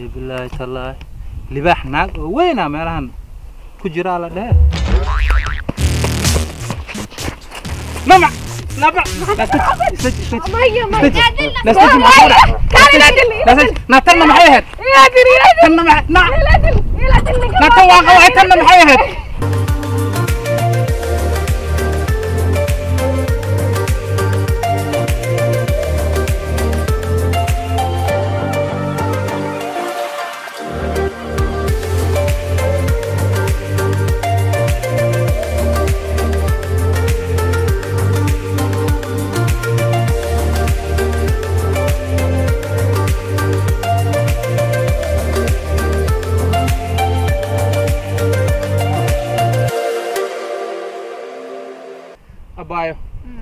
والله بالله تالله libaax naag oo weynaa meelahan ku jiraa la dhehe natanna maxay ahayd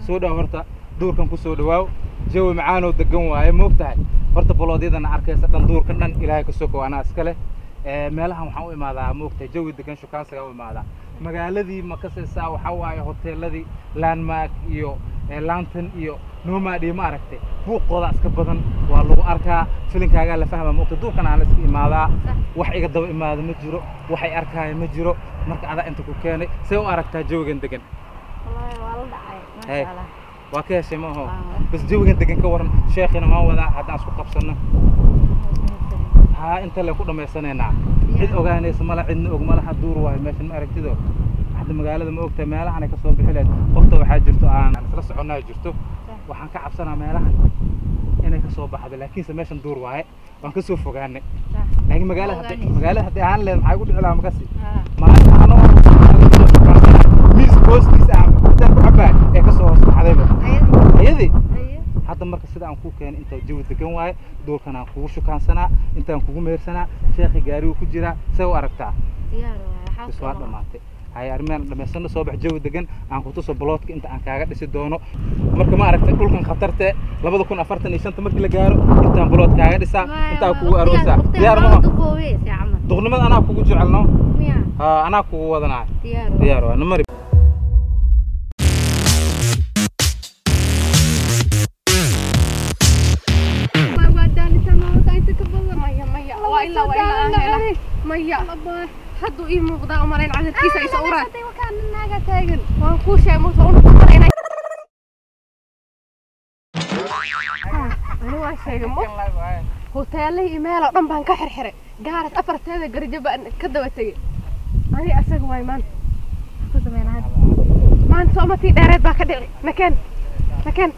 soo dhaw horta duurkan ku soo dhawaaw jawi macaanoo degan waaye moogtahay horta baloodyadana arkaysa dhan duurka dhan ilaahay ka sokow anaa iska leh eh, meelahan waxaan u imaadaa moogtahay jawi degan shukaansigaa u imaadaa magaaladii ma kasaysaa waxaa waaye hoteeladii landmark iyo eh, lanton iyo nomadhi ma aragtay buuqooda iska badan waa lagu arkaa filinkaagaa la fahmaa moogta duurkana aan iska imaadaa wax iga daba imaada ma jiro waxay arkaaya ma jiro marka adaa inta ku keenay say u aragtaa jawigan degan waa ka heshay ma aho bas jawigan degan ka waran sheekhina waan wadaa haddaan isku qabsanno haa inta le ku dhammaysanaynaa cid ogaanaysa mala cidna og malaha duur waayo meeshan ma aragtido hadda magaalada ma ogtahay meelahan ay kasoo bixi lahayd qofta waxaa jirto aan isla soconaa jirto waxaan ka cabsanaa meelahan inay kasoo baxdo laakiinse meeshan duur waaye waan kasoo fogaanay laakiin magaalada magaalada hadday ahaan lehed maxaa igu dhicilaa makasi maalin anoo miis hoostiisa بعد ايه كسو صحديبه ايدي hadda marka sida aan ku keenay inta jawi degan waaye doorkan aan kugu shukaansanaa inta aan kugu meersanaa sheekhi gaarigu ku jiraa say u aragtaa waa dhammaatay hay armeen dhamaysano soo bax jawi degan aan ku tuso balootka inta aan kaaga dhisi doono marka ma aragtay dhulkan khatartee labada kun afartan iyo shanta markii la gaaro intaan balood kaaga dhisaa intaa kugu aroosaa diyaar maa duqnimada anaa kugu jecelno anaa kugu wadanaa diyaar waa nimari الله حدو إيه مغدا ومري العهد كيسا يسورا أنا وكان الناقة تاجن وانكوش يا موت وانو بطلين أنا واشيء مو هوتيلي إيميل أنا بان كحر حرة قارت أفرت هذا قرجبة أن كذا وتجي أنا أسق واي مان تزمين عاد ما أنت صومتي دارت باكدلي مكان مكان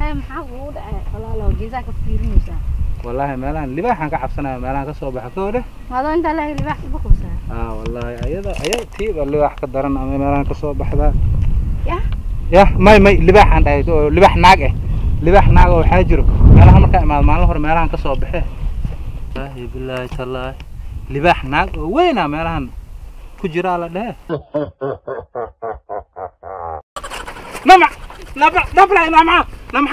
هاي محافظ وضع والله لو جزاك في ريمسا والله مالها اللباح أنا كعبسنا مالها كسر بحكوده ما ده أنت الله اللباح بكوسه آه والله أيضا أيضا تيب اللباح كدرنا مالها كسر بحذا يا يا ماي ماي اللباح أنت اللباح ناقة اللباح ناقة وحاجره مالها مركا مال مالها هر مالها كسر بحه الله بالله تالله اللباح ناقة وينها مالها كجرا على ده نمع نبع نبع نمع نمع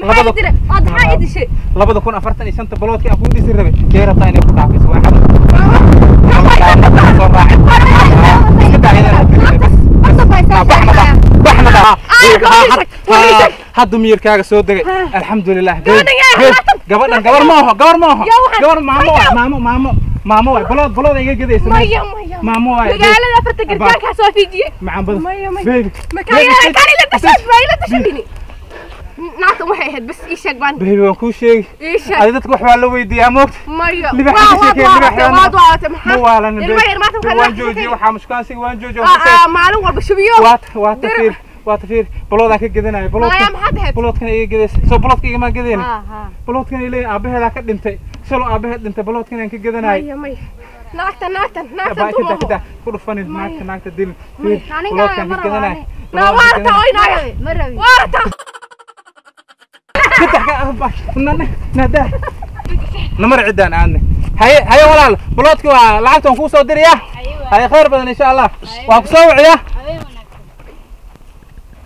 labada kun afartan iyo shanta baloodkii aan kuu dhisi rabay kee rabtaa inay ku dhaafiso waa hadda miyirkaaga soo degay alxamdulilah gabadhan gabar ma aho gabar ma aho gabar maamo maamo maamo maamo waay balood balood iga gadaysa maamo waay magaalada afarta gargaarkaa soo fiijiyey macaanbada ناس waxay ahayd bas ii sheeg baan bihir waan kuu sheegi ii sheeg adiga dadku wax baa la weydiiyaa moogta mariyo waa waa waa waa doonatay maxaa waalan ilma yar maanta waxaan waan joojiyo waxaa mushkaansiga waan joojiyo aa maalin walba shubiyo waata waata fiir waata fiir baloodaan ka gedanayo baloodkan baloodkan iga gedaysay soo baloodka igama gedayna baloodkan ay leeyahay aabaheedaa ka dhintay shalo aabaheed dhintay baloodkan aan ka gedanayo naagta naagta naagta tumo ku dhufanin naagta naagta dilin baloodkan ka gedanayo naagta oynaaya maraawi waarta نمر عدان عني هيا هيا ولا بلوتك لعبتهم كوسة ودري يا هيا أيوة. خير بدن إن شاء الله وهكسوع أيوة. يا أيوة.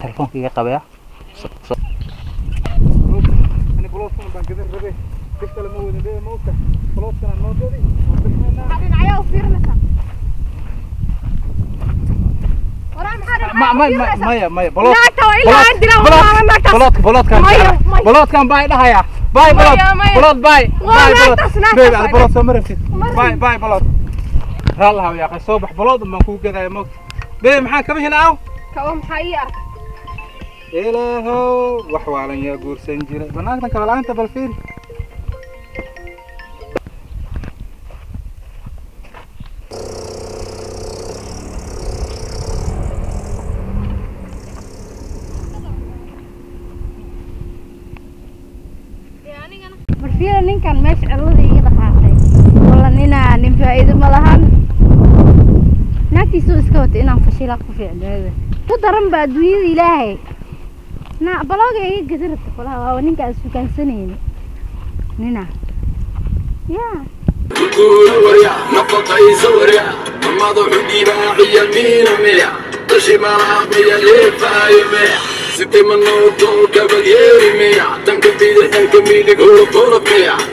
تلفونك يا قبيا أنا بنقدر ربي بيشتغل موت موت بلوتنا نوت دي حبينا عيا وفيرنا ما ما ما ما بلاط بلاط بلاط بلاط كان بلاط كان باي دهيا باي بلاط بلاط باي باي بلاط بلاط سو مرفتid باي باي بلاط رالها يا اخي صبح بلاط ما كو غداي موت بي maxaa kaba hinaaw kaba maxaa ii ark ilaahow wax waalan yaa guursan jira banaankan kaba la'aanta bal fiiri fiila ninkan meesha cirlada iga dhaqaaqay walla ninaa nin faa'iido ma lahan naagtiisuu iska wata inaan fashila ku ficneeda ku daran ba adduunyada ilaahay na balooga iga gadarata kulaha waaba ninka aan sukaansanayni nina yaa تقول وريا نفطي زوريا ما ضحو ديباعي يمين مليا تشي مرامي يلي فايمي Si ti manno tu cavalieri mia Tanto ti da tanto mi dico lo polo mia